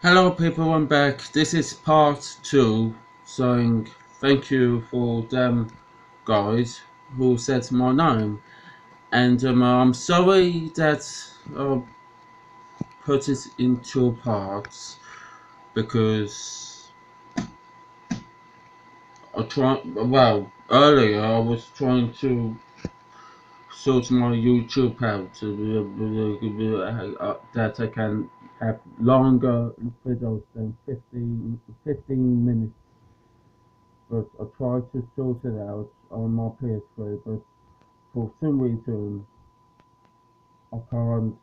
Hello people, I'm back. This is part two, saying thank you for them guys who said my name. And um, uh, I'm sorry that I put it in two parts because I try well earlier I was trying to sort my YouTube out uh, uh, uh that I can have longer videos than 15, 15 minutes. But I tried to sort it out on my PS3, but for some reason I can't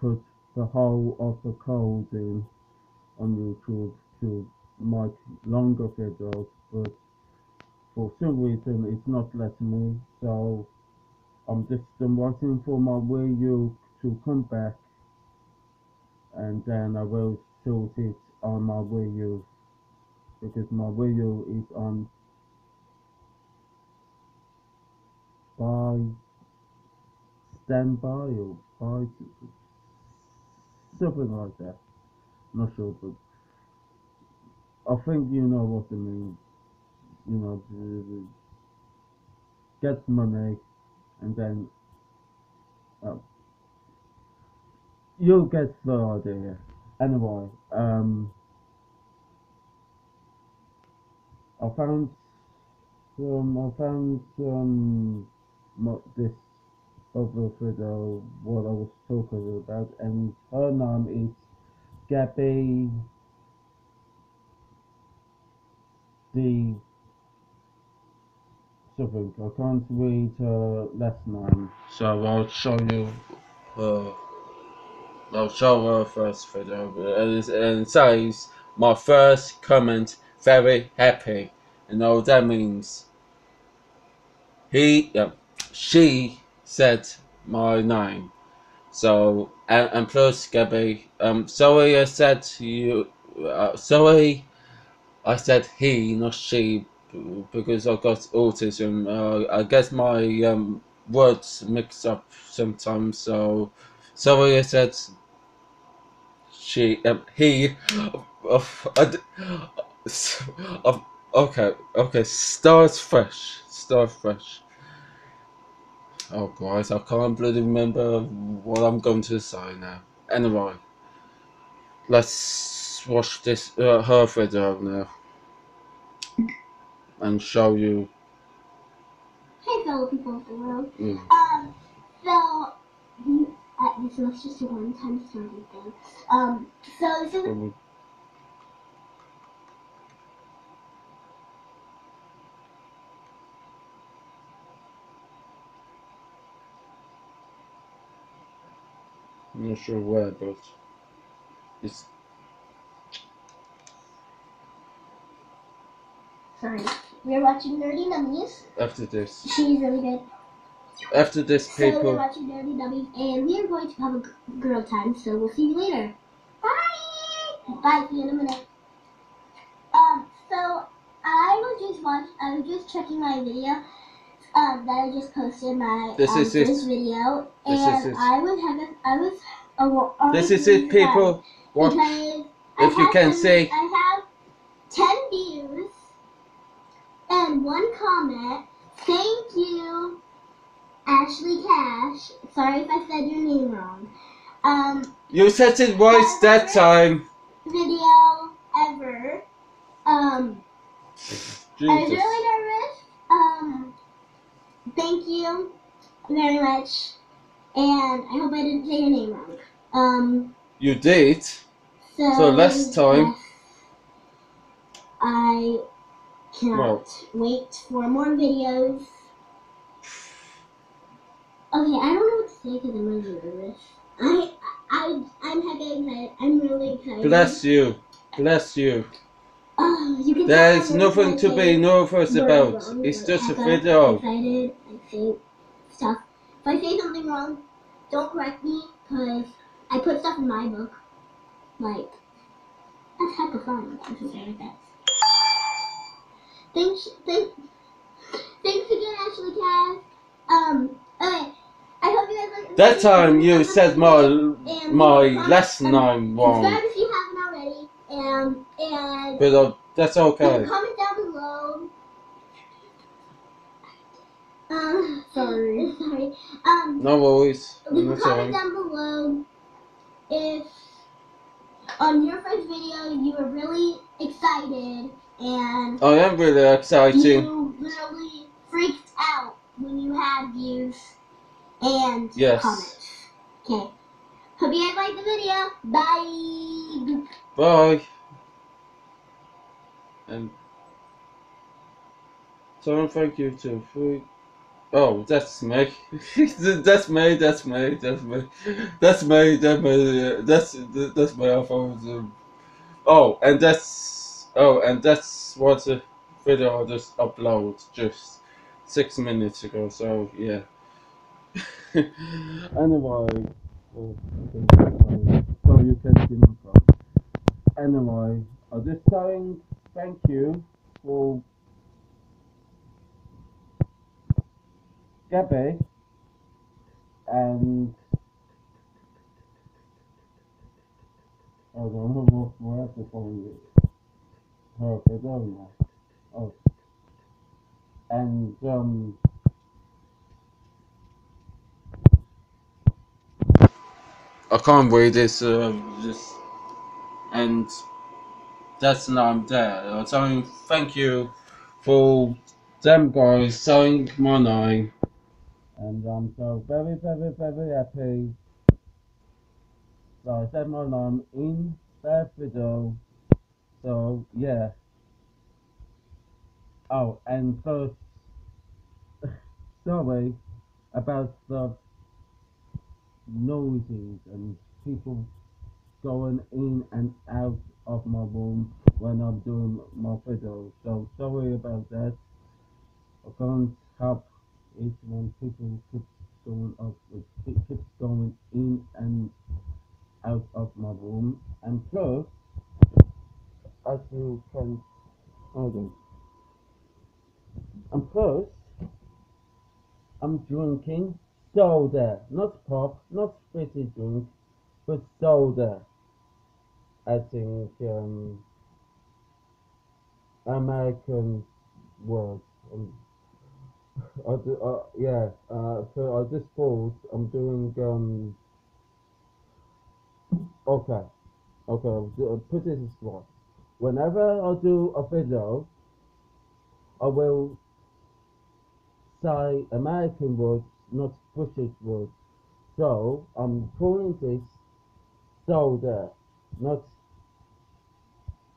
put the whole of the code in on YouTube to make longer videos, but for some reason it's not letting me, so I'm just I'm waiting for my Wii U to come back and then I will sort it on my Wii U because my Wii U is on by standby or by something like that. Not sure, but I think you know what I mean. You know, get money and then uh, you'll get the idea. Anyway, um, I found some, I found some, this other video, what I was talking about, and her name is Gabby the something. I can't read her last name, so I'll show you her. I'll show her first video, and it says my first comment. Very happy, and all that means. He, yeah, she said my name. So and, and plus Gabby, um, sorry I said you, uh, sorry, I said he, not she, because I've got autism. Uh, I guess my um, words mix up sometimes. So I said she, um, he. of uh, okay, okay. Start fresh. Start fresh. Oh, guys, I can't bloody remember what I'm going to say now. Anyway, let's watch this uh, her video now and show you. Hey, fellow people of the world. Mm. Um, so you, uh, this was just a one-time starting thing. Um, so this is Um, I'm not sure where, but it's sorry. We're watching Nerdy Nummies. after this. She's really good. After this, So we're people. watching Nerdy Nummies, and we are going to have a girl time. So we'll see you later. Bye. Bye. See you in a minute. Um. So I was just watching, I was just checking my video. Um, that I just posted my This um, is it. first video, This and is it. I was having. I was. Uh, This is it, people. Watch. If you can see. I have 10 views and one comment. Thank you, Ashley Cash. Sorry if I said your name wrong. Um, You said it right that time. video ever. Um, I was really nervous. Um, thank you very much. And I hope I didn't say your name wrong. Um, You did. So, So last time- I cannot Well. wait for more videos. Okay, I don't know what to say because I'm really nervous. I, I, I'm hecka excited. I'm really excited. Bless you. Bless you. Oh, you can There is I'm nothing to be nervous about. wrong, It's just a video. Excited. I say stuff. If I say something wrong, don't correct me because I put stuff in my book. Like that's hecka fun. or something like that. Thanks, thanks, thanks again, Ashley Cass. Um, okay. That time you said my my comment- last and name wrong, if you haven't already. And and but uh, that's okay. comment down below. Um, sorry, sorry. Um, No worries. leave a That's comment alright. down below if on your first video you were really excited and I am really excited. you literally freaked out when you had views and Yes. comments. Okay. Hope you guys liked the video. Bye. Bye. And so thank you to free. Oh, that's me. that's me. That's me. That's me. That's me. That's me. That's that's my iPhone. Oh, and that's oh, and that's what the video I just uploaded just six minutes ago. So yeah. anyway, oh, so you can see my phone. Anyway, I'm just saying thank you for Gabby and I don't know what have to find it. Her, but don't. Oh. And um I can't read this uh, just and that's now I'm there. I'm saying thank you for them guys saying my name. And I'm so very, very, very happy. So I said my name in that video. So yeah. Oh, and so sorry about the noises and people going in and out of my room when I'm doing my video. So sorry about that. I can't help it when people keep going up, it keeps going in and out of my room. And plus, as you can, hold on. And plus, I'm drinking soda, not pop, not fizzy drink, but soda. I think um, American words. Um, I do, uh, yeah, uh, so I just thought I'm doing, um, okay, okay, I'll put this right. Whenever I do a video, I will say American words, not British words. So I'm calling this soda, not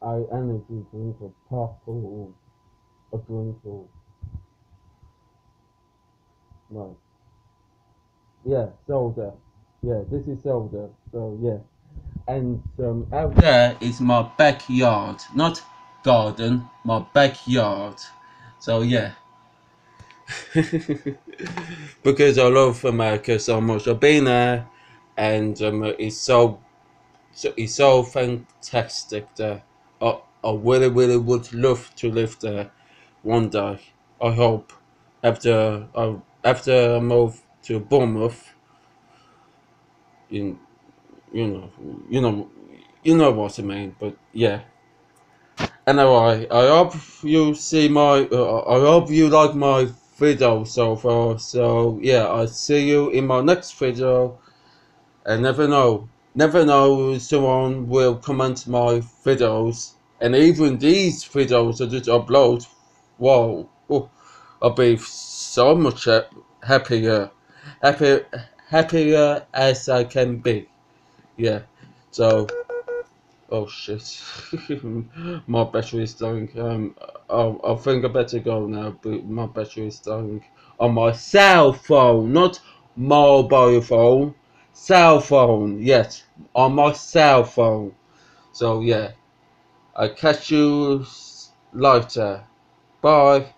a energy drink pop or a drink or no. Yeah, soda. Yeah, this is soda. So yeah. And um, out there is my backyard, not garden, my backyard. So yeah. because I love America so much. I've been there, and um, it's so, so it's so fantastic there. I, I really, really would love to live there one day. I hope after I after I move to Bournemouth. In, you know, you know, you know what I mean. But yeah. Anyway, I hope you see my. Uh, I hope you like my video so far. So yeah, I'll see you in my next video. And never know, never know, someone will comment my videos, and even these videos I just upload. Wow, I'll be so much hap- happier, happy, happier as I can be. Yeah. So. Oh shit. my battery is dying. Um, oh, I think I better go now, but my battery is dying. On my cell phone, not mobile phone. Cell phone, yes. On my cell phone. So yeah. I catch you later. Bye.